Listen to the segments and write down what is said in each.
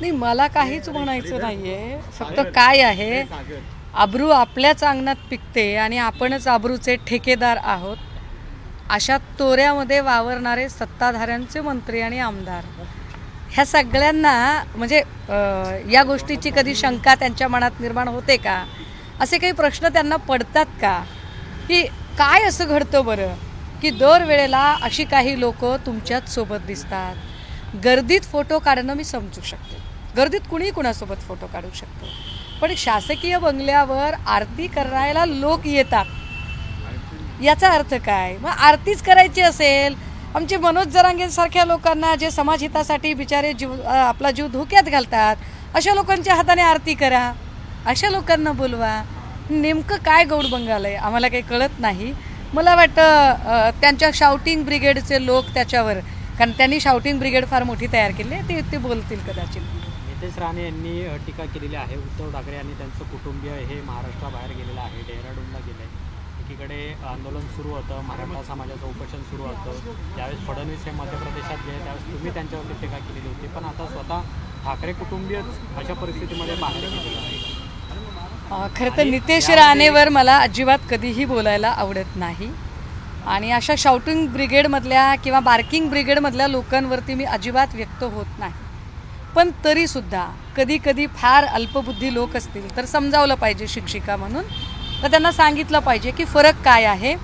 नाही मला काहीच म्हणायचं नाहीये. फक्त काय आहे आब्रू आपल्याच अंगणात पिकते आणि आपणच आब्रूचे ठेकेदार आहोत. अशा तोऱ्यामध्ये वावरणारे सत्ताधाऱ्यांचे मंत्री आणि आमदार. ह्या सगळ्यांना म्हणजे या गोष्टीची कधी शंका त्यांच्या मनात निर्माण होते का? असे काही प्रश्न त्यांना पडतात का? की काय असं घडतं बरं? की दरवेळेला अशी काही लोक तुमच्याच सोबत दिसतात. गर्दीत फोटो काढणं मी समजू शकते. गर्दीत कुणी कुणासोबत फोटो काढू शकतो. पण शासकीय बंगल्यावर आरती करायला लोक येतात. याचा अर्थ काय? मग आरतीच करायची असेल. आमचे मनोज जरांगेसारख्या लोकांना जे समाजहितासाठी बिचारे जीव आपला जीव धोक्यात घालतात अशा लोकांच्या हाताने आरती करा. अशा लोकांना बोलवा. नेमकं काय गौड बंगाल आहे? आम्हाला काही कळत नाही. मला वाटतं त्यांच्या शाउटिंग ब्रिगेडचे लोक त्याच्यावर कारण त्यांनी शाउटिंग ब्रिगेड फार मोठी तयार केली आहे ते ते बोलतील कदाचित. नितेश राणे यांनी टीका केलेली आहे. उद्धव ठाकरे आणि त्यांचं कुटुंबीय हे महाराष्ट्राबाहेर गेलेलं आहे डेहराडूनला गेले एकीकडे आंदोलन सुरू होतं मराठा समाजाचं उपोषण सुरू होतं. त्यावेळेस फडणवीस हे मध्य प्रदेशात गेले त्यावेळेस तुम्ही त्यांच्यावरती टीका केलेली होती. पण आता स्वतः ठाकरे कुटुंबीयच अशा परिस्थितीमध्ये बाहेर गेलेलं आहे खरं तर नितेश राणेवर मला अजिबात कधीही बोलायला आवडत नाही. आणि अशा शाउटिंग ब्रिगेडमधल्या किंवा बार्किंग ब्रिगेडमधल्या लोकांवरती मी अजिबात व्यक्त होत नाही. पण तरीसुद्धा कधी कधी फार अल्पबुद्धी लोक असतील तर समजावलं पाहिजे शिक्षिका म्हणून. तर त्यांना सांगितलं पाहिजे की फरक काय आहे?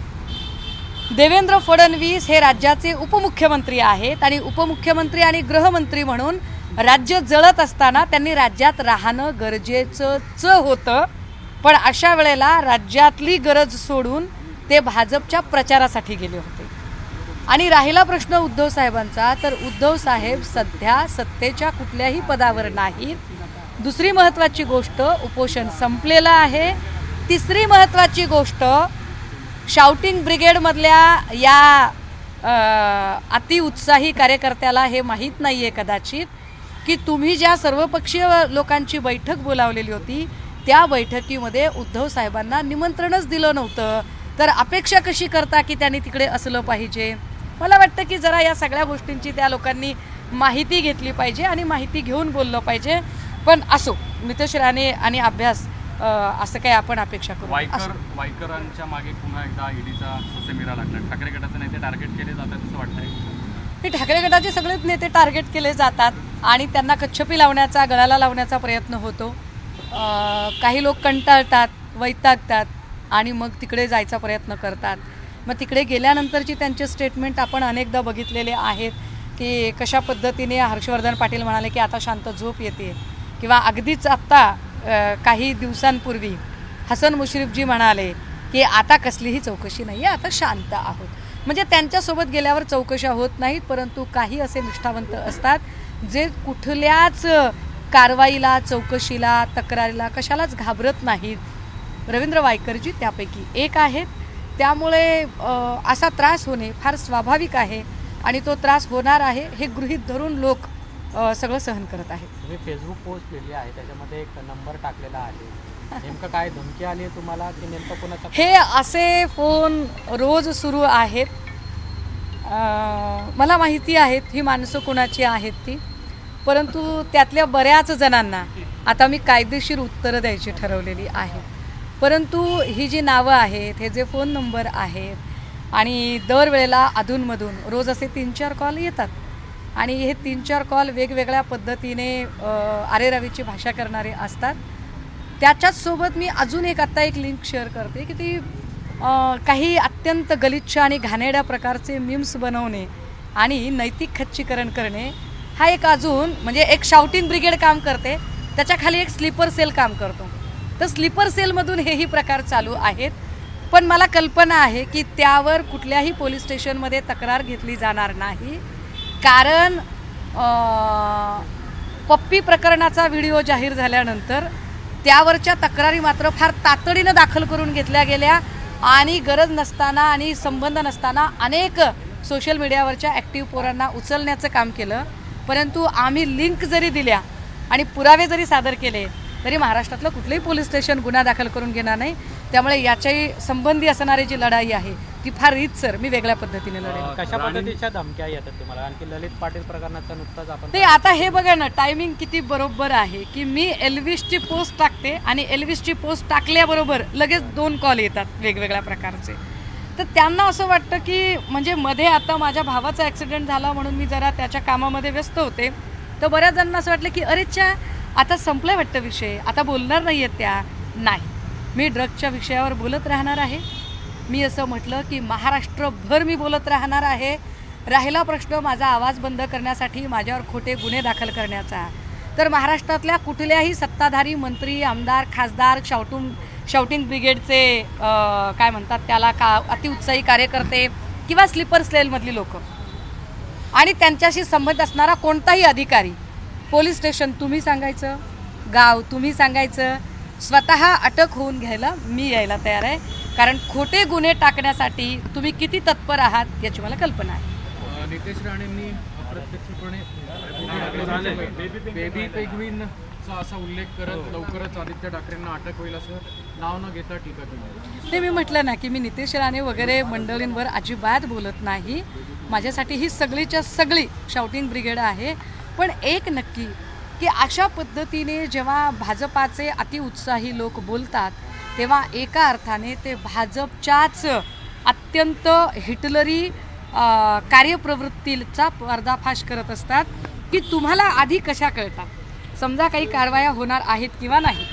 देवेंद्र फडणवीस हे राज्याचे उपमुख्यमंत्री आहेत आणि उपमुख्यमंत्री आणि गृहमंत्री म्हणून राज्य जळत असताना त्यांनी राज्यात राहणं गरजेचंच होतं. पण अशा वेळेला राज्यातली गरज सोडून ते भाजपच्या प्रचारासाठी गेले होते. आणि राहिला प्रश्न उद्धव साहेबांचा तर उद्धव साहेब सध्या सत्तेच्या कुठल्याही पदावर नाहीत. दुसरी महत्त्वाची गोष्ट उपोषण संपलेलं आहे. तिसरी महत्त्वाची गोष्ट शाउटिंग ब्रिगेडमधल्या या अतिउत्साही कार्यकर्त्याला हे माहीत नाही आहे कदाचित की तुम्ही ज्या सर्वपक्षीय लोकांची बैठक बोलावलेली होती त्या बैठकीमध्ये उद्धव साहेबांना निमंत्रणच दिलं नव्हतं. तर अपेक्षा कशी करता की त्यांनी तिकडे असलं पाहिजे? मला वाटतं की जरा या सगळ्या गोष्टींची त्या लोकांनी माहिती घेतली पाहिजे आणि माहिती घेऊन बोललं पाहिजे. पण असो नितेश राणे आणि अभ्यास असं काही आपण अपेक्षा करू वायकर. वायकरांच्या मागे पुन्हा एकदा ईडीचा ससेमिरा लागला ठाकरे गटाचे नेते टार्गेट केले जातात असं वाटतंय. हे ठाकरे गटाचे सगळेच नेते टार्गेट केले जातात आणि त्यांना कच्छपी लावण्याचा गळाला लावण्याचा प्रयत्न होतो. काही लोक कंटाळतात वैतागतात आणि मग तिकडे जायचा प्रयत्न करतात. मग तिकडे गेल्यानंतरची त्यांचे स्टेटमेंट आपण अनेकदा बघितलेले आहेत की कशा पद्धतीने हर्षवर्धन पाटील म्हणाले की आता शांत झोप येते. किंवा अगदीच आत्ता काही दिवसांपूर्वी हसन मुश्रीफजी म्हणाले की आता कसलीही चौकशी नाही आहे आता शांत आहोत. म्हणजे त्यांच्यासोबत गेल्यावर चौकशा होत नाहीत परंतु काही असे निष्ठावंत असतात जे कुठल्याच कारवाईला चौकशीला तक्रारीला कशालाच घाबरत नाहीत. रवींद्र वायकरजी त्यापैकी एक आहेत. त्यामुळे असा त्रास होणे फार स्वाभाविक आहे आणि तो त्रास होणार आहे हे गृहीत धरून लोक सगळं सहन करत आहेत. तुम्ही फेसबुक पोस्ट लिहिली आहे त्याच्यामध्ये एक नंबर टाकलेला आहे. नेमकं काय धमकी आली आहे तुम्हाला की नेमकं कोणाचा हे असे फोन रोज सुरू आहेत. मला माहिती आहेत ही माणसं कुणाची आहेत ती. परंतु त्यातल्या बऱ्याच जणांना आता मी कायदेशीर उत्तरं द्यायची ठरवलेली आहेत परंतु ही जी नावं आहेत हे जे फोन नंबर आहेत आणि दरवेळेला अधूनमधून रोज असे तीन चार कॉल येतात. आणि हे तीन चार कॉल वेगवेगळ्या पद्धतीने अं, आरेरावीची भाषा करणारे असतात. त्याच्याच सोबत मी अजून एक आत्ता एक लिंक शेअर करते की ती काही अत्यंत गलिच्छ आणि घाणेड्या प्रकारचे मीम्स बनवणे आणि नैतिक खच्चीकरण करणे हा एक अजून म्हणजे एक शाउटिंग ब्रिगेड काम करते. त्याच्याखाली एक स्लीपर सेल काम करतो. तर स्लीपर सेलमधून हेही प्रकार चालू आहेत. पण मला कल्पना आहे की त्यावर कुठल्याही पोलीस स्टेशनमध्ये तक्रार घेतली जाणार नाही. कारण पप्पी प्रकरणाचा व्हिडिओ जाहीर झाल्यानंतर त्यावरच्या तक्रारी मात्र फार तातडीनं दाखल करून घेतल्या गेल्या आणि गरज नसताना आणि संबंध नसताना अनेक सोशल मीडियावरच्या ॲक्टिव्ह पोरांना उचलण्याचं काम केलं. परंतु आम्ही लिंक जरी दिल्या आणि पुरावे जरी सादर केले तरी महाराष्ट्रातलं कुठलंही पोलीस स्टेशन गुन्हा दाखल करून घेणार नाही. त्यामुळे याच्याही संबंधी असणारी जी लढाई आहे ती फार रीतसर मी वेगळ्या पद्धतीने लढेल कशा पद्धतीच्या धमक्या येतात तुम्हाला? आणखी ललित पाटील प्रकरणाचा नुकताच आपण ते आता हे बघा ना टायमिंग किती बरोबर आहे की मी एल्विसची पोस्ट टाकते आणि एल्विसची पोस्ट टाकल्याबरोबर लगेच दोन कॉल येतात वेगवेगळ्या प्रकारचे. तर त्यांना असं वाटतं की म्हणजे मध्ये आता माझ्या भावाचा ॲक्सिडेंट झाला म्हणून मी जरा त्याच्या कामामध्ये व्यस्त होते. तर बऱ्याच जणांना असं वाटलं की अरेच्या आता संपलाय वाटतं विषय. आता बोलणार नाही आहेत त्या. नाही. मी ड्रगच्या विषयावर बोलत राहणार आहे. मी असं म्हटलं की महाराष्ट्रभर मी बोलत राहणार आहे. राहिला प्रश्न माझा आवाज बंद करण्यासाठी माझ्यावर खोटे गुन्हे दाखल करण्याचा. तर महाराष्ट्रातल्या कुठल्याही सत्ताधारी मंत्री आमदार खासदार शाउटिंग शाउटिंग ब्रिगेडचे काय म्हणतात त्याला का अतिउत्साही कार्यकर्ते किंवा स्लीपर स्लेलमधली लोक. आणि त्यांच्याशी संबंध असणारा कोणताही अधिकारी पोलीस स्टेशन तुम्ही सांगायचं गाव तुम्ही सांगायचं स्वतः अटक होऊन घ्यायला मी यायला तयार आहे. कारण खोटे गुन्हे टाकण्यासाठी तुम्ही किती तत्पर आहात याची मला कल्पना आहे. नितेश राणेंनी अप्रत्यक्षपणे बेबी पेगविनचा असा उल्लेख करत लवकरच आदित्य ठाकरेंना अटक होईल असं नाव न घेता टीका केली. ते मी म्हटलं ना की मी नितेश राणे वगैरे मंडळींवर अजिबात बोलत नाही. माझ्यासाठी ही सगळीच्या सगळी शाउटिंग ब्रिगेड आहे. पण एक नक्की की अशा पद्धतीने जेव्हा भाजपाचे अतिउत्साही लोक बोलतात तेव्हा एका अर्थाने ते भाजपच्याच अत्यंत हिटलरी कार्यप्रवृत्तीचा पर्दाफाश करत असतात की तुम्हाला आधी कशा कळतात? समजा काही कारवाया होणार आहेत किंवा नाही.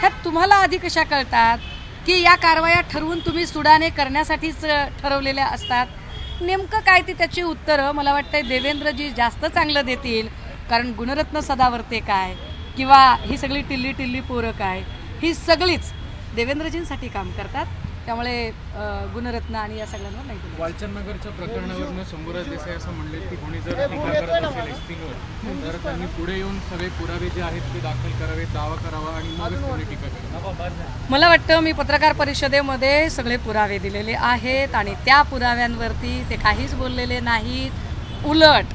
ह्यात तुम्हाला आधी कशा कळतात? की या कारवाया ठरवून तुम्ही सुडाने करण्यासाठीच ठरवलेल्या असतात? नेमकं काय ते त्याची उत्तरं? मला वाटतं देवेंद्रजी जास्त चांगलं देतील कारण गुणरत्न सदावर्ते काय? किंवा ही सगळी टिल्ली टिल्ली पोरं काय? ही सगळीच देवेंद्रजींसाठी काम करतात. त्यामुळे गुणरत्न आणि या सगळ्यांवर नाही. वालचंदनगरच्या प्रकरणावरनं शंभूराज देसाई असं म्हणले की कोणी जर टीका करत असेल एसपीवर तर त्यांनी पुढे येऊन सगळे पुरावे जे आहेत ते दाखल करावे दावा करावा आणि मगच त्यांनी टीका करावी. मला वाटतं मी पत्रकार परिषदेमध्ये सगळे पुरावे दिलेले आहेत आणि त्या पुराव्यांवरती ते काहीच बोललेले नाहीत. उलट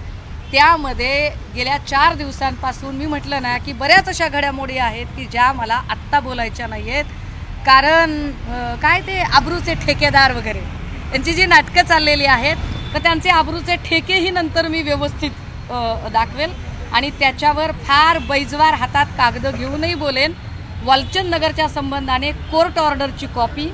त्यामध्ये गेल्या चार दिवसांपासून मी म्हटलं ना की बऱ्याच अशा घडामोडी आहेत की ज्या मला आत्ता बोलायच्या नाही आहेत कारण काय ते आबरूचे ठेकेदार वगैरे यांची जी नाटकं चाललेली आहेत तर त्यांचे आबरूचे ठेकेही नंतर मी व्यवस्थित दाखवेल. आणि त्याच्यावर फार बैजवार हातात कागदं घेऊनही बोलेन. वालचंद नगरच्या संबंधाने कोर्ट ऑर्डरची कॉपी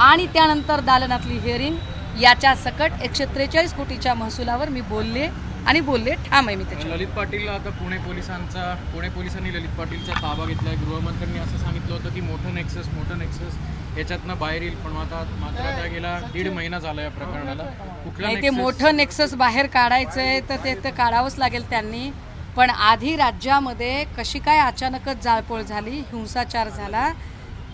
आणि त्यानंतर दालनातली हिअरिंग याच्या सकट एकशे त्रेचाळीस कोटीच्या महसुलावर मी बोलले. आणि बोलले ठाम आहे मी त्याच्या ललित पाटीलला आता पुणे पोलिसांचा पुणे पोलिसांनी ललित पाटीलचा ताबा घेतलाय गृहमंत्र्यांनी असं सांगितलं होतं की मोठं नेक्सस मोठं नेक्सस याच्यातनं बाहेर येईल पण आता मात्र आता गेला दीड महिना झाला या प्रकरणाला. कुठला ते मोठं नेक्सस बाहेर काढायचंय तर ते तर काढावंच लागेल त्यांनी. पण आधी राज्यामध्ये कशी काय अचानकच जाळपोळ झाली हिंसाचार झाला?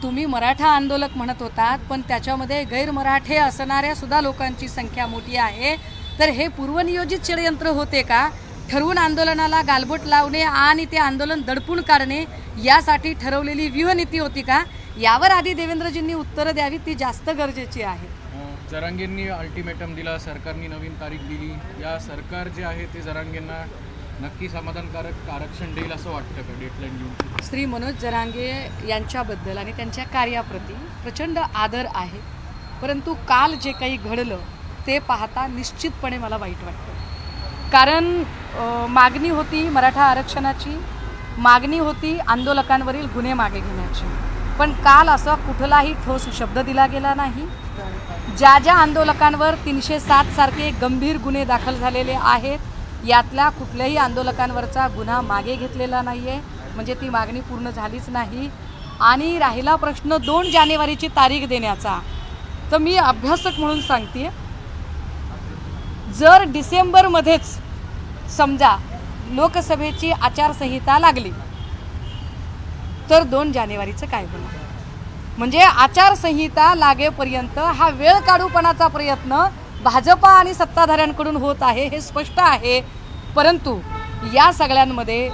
तुम्ही मराठा आंदोलक म्हणत होतात पण त्याच्यामध्ये गैरमराठे असणाऱ्या सुद्धा लोकांची संख्या मोठी आहे. तर हे पूर्वनियोजित षडयंत्र होते का? ठरवून आंदोलनाला गालबोट लावणे आणि ते आंदोलन दडपून काढणे यासाठी ठरवलेली व्यूहनीती होती का? यावर आधी देवेंद्रजींनी उत्तरं द्यावी ती जास्त गरजेची आहे. अं, जरांगेंनी अल्टिमेटम दिला सरकारने नवीन तारीख दिली. या सरकार जे आहे ते जरांगेंना नक्की समाधानकारक आरक्षण देईल असं वाटतं का डेडलाईन घेऊन श्री मनोज जरांगे यांच्याबद्दल आणि त्यांच्या कार्याप्रती प्रचंड आदर आहे. परंतु काल जे काही घडलं ते पाहता निश्चितपणे मला वाईट वाटतं. कारण मागणी होती मराठा आरक्षणाची मागणी होती आंदोलकांवरील गुन्हे मागे घेण्याची. पण काल असा कुठलाही ठोस शब्द दिला गेला नाही. ज्या ज्या आंदोलकांवर तीनशे सात सारखे गंभीर गुन्हे दाखल झालेले आहेत यातल्या कुठल्याही आंदोलकांवरचा गुन्हा मागे घेतलेला नाही आहे म्हणजे ती मागणी पूर्ण झालीच नाही. आणि राहिला प्रश्न दोन जानेवारीची तारीख देण्याचा. तर मी अभ्यासक म्हणून सांगते जर डिसेंबरमध्येच समजा लोकसभेची आचारसंहिता लागली तर दोन जानेवारीचं काय होणार? म्हणजे आचारसंहिता लागेपर्यंत हा वेळ काढूपणाचा प्रयत्न भाजपा आणि सत्ताधाऱ्यांकडून होत आहे हे स्पष्ट आहे. परंतु या सगळ्यांमध्ये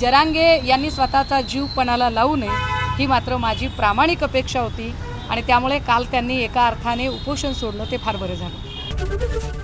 जरांगे यांनी स्वतःचा जीव पणाला लावू नये ही मात्र माझी प्रामाणिक अपेक्षा होती आणि त्यामुळे काल त्यांनी एका अर्थाने उपोषण सोडलं ते फार बरं झालं.